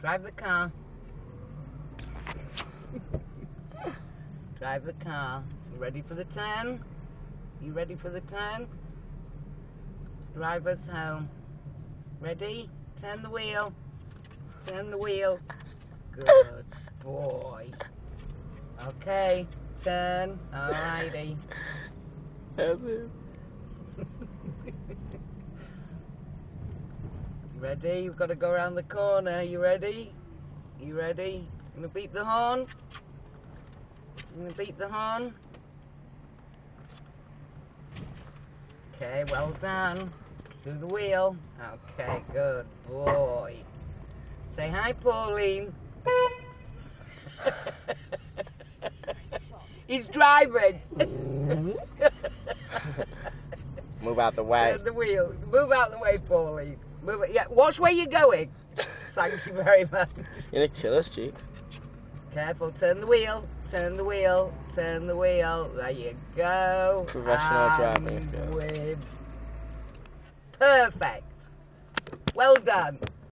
Drive the car. Drive the car. You ready for the turn? You ready for the turn? Drive us home. Ready? Turn the wheel. Turn the wheel. Good boy. Okay, turn. Alrighty. That's it. Ready? You've got to go around the corner. You ready? You ready? I'm Gonna beat the horn? You gonna beat the horn? Okay, well done. Do the wheel. Okay, good boy. Say hi, Pauline. He's driving. Move out the way. The wheel. Move out the way, Pauline. Move it. Yeah, watch where you're going. Thank you very much. You're gonna kill us, Cheeks. Careful, turn the wheel, turn the wheel, turn the wheel. There you go. Professional driving And skill. with- Perfect. Well done.